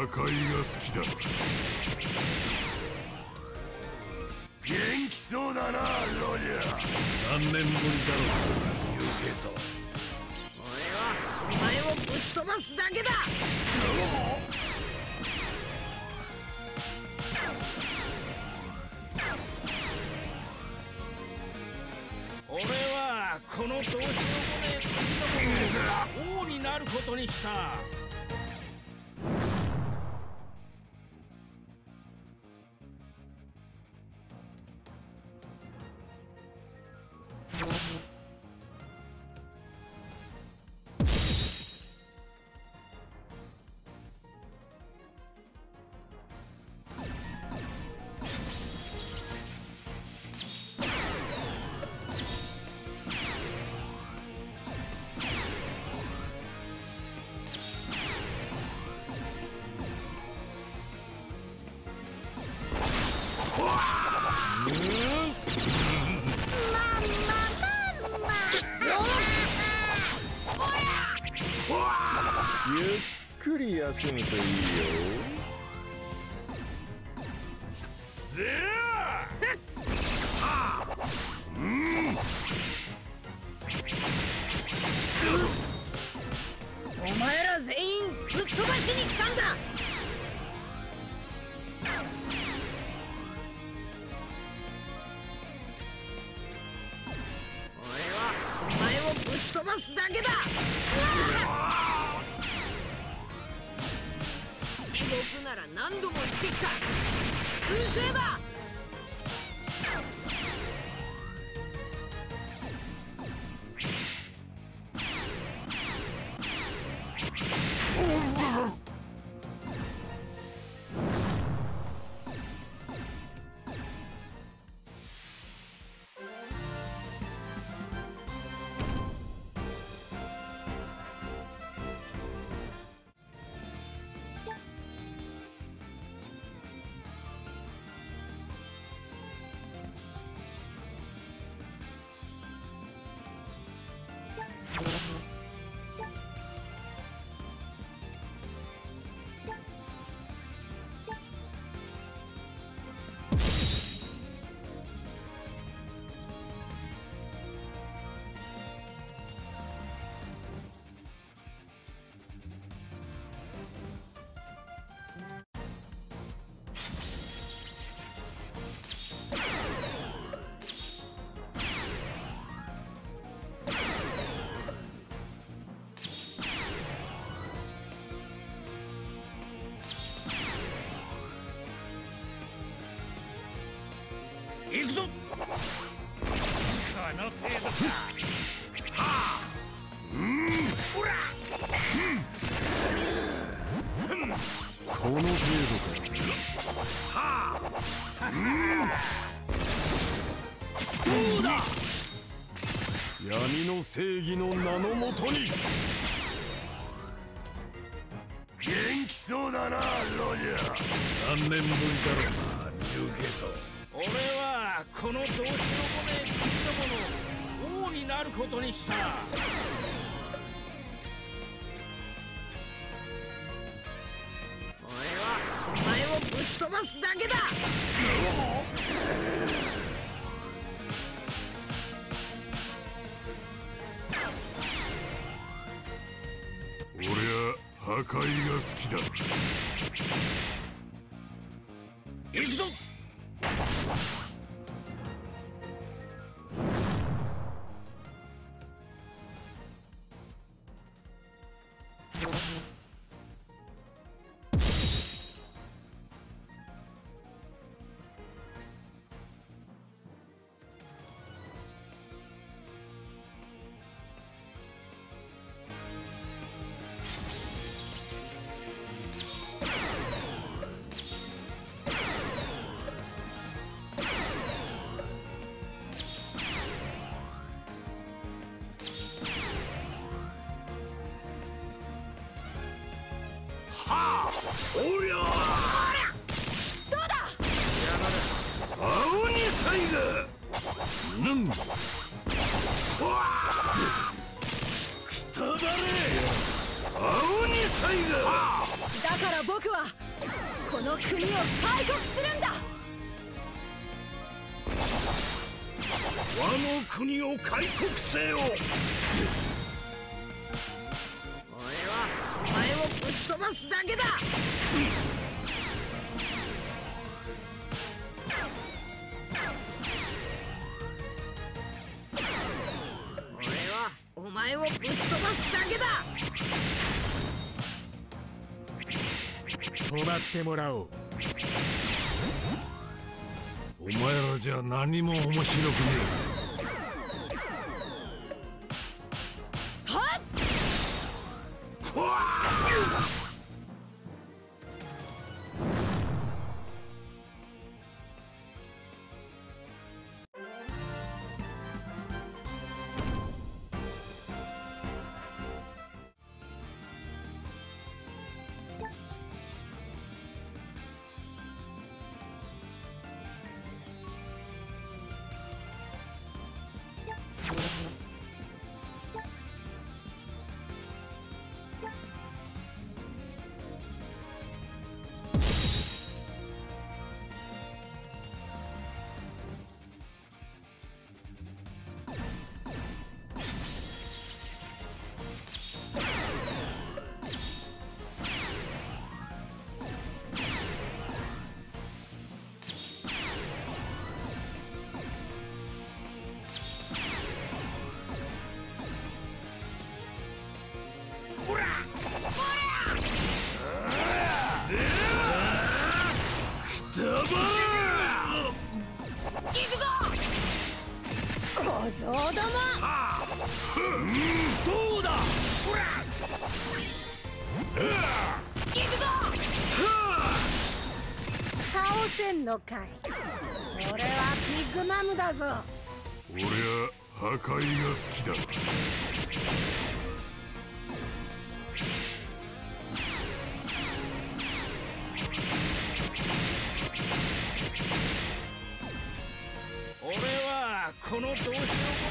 破壊が好きだ。元気そうだなロジャー何年ぶりだろう。言うけど俺はお前をぶっ飛ばすだけだ。俺はこのどうしようもねえ時のものを王になることにした。ゆっくり休むといいよ。ぜお前ら全員ぶっ飛ばしに来たんだ。俺はお前をぶっ飛ばすだけだ。なら何度も言ってきた。うるせえだこの程度かはあどうだ闇の正義の名のもとに元気そうだなロジャー何年ぶりだろ言うけど俺はこのどうしようもねえ国のもの王になることにした。すだけだ。俺は破壊が好きだ。行くぞなんわあくたばれ青にさいがだから僕はこの国を開国するんだ。我の国を開国せよ。俺はお前をぶっ飛ばすだけだ飛ばすだけだ止まってもらおう。お前らじゃ何も面白くねえ。どうだ行くぞ倒せんのかい俺はピッグマムだぞ俺は破壊が好きだ俺はこの同志の5名聞いた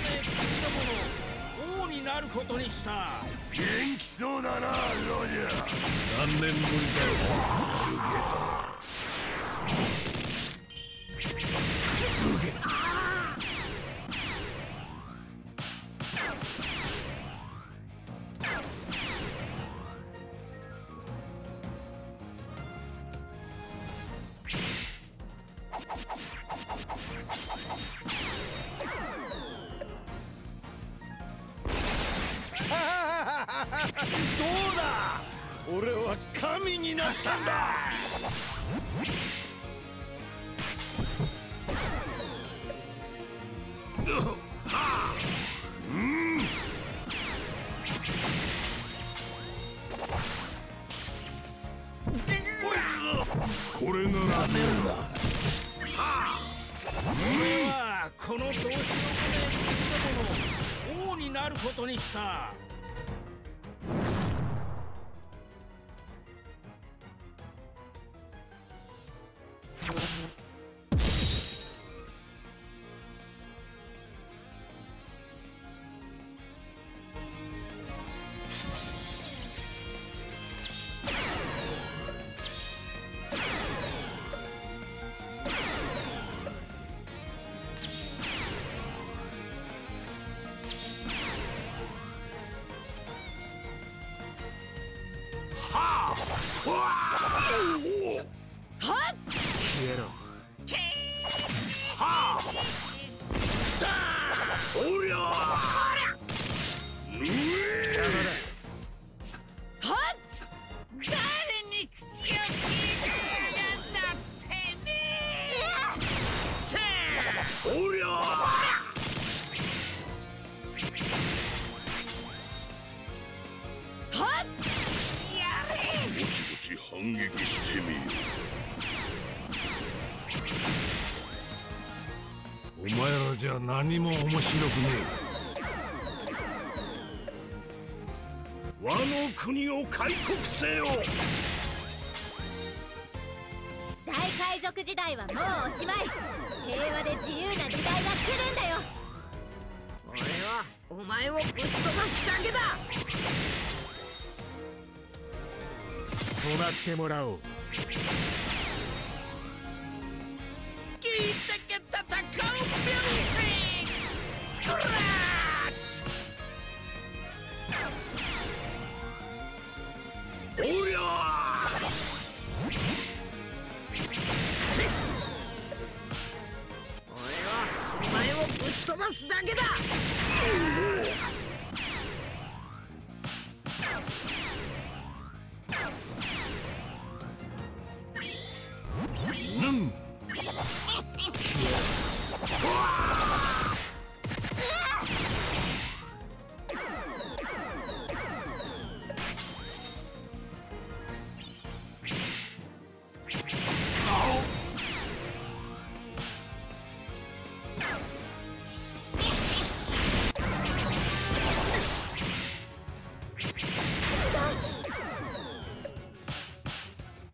ることにした。元気そうだなロジャー。何年ぶりだ俺ったんだ。これなら俺はこの同志の5名聞いたもの王になることにしたは反撃してみようお前らじゃ何も面白くねえ。和の国を開国せよ。大海賊時代はもうおしまい。平和で自由な時代が来るんだよ。俺はお前をぶっ飛ばすだけだまってもらおう。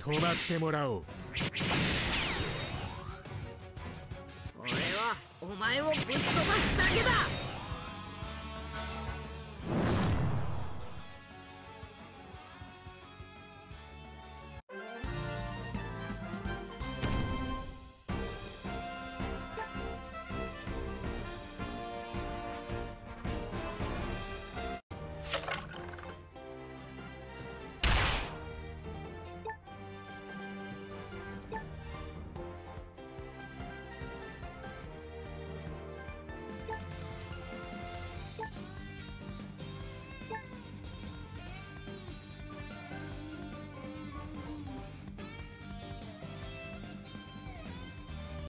止まってもらおう。俺はお前をぶっ飛ばすだけだ。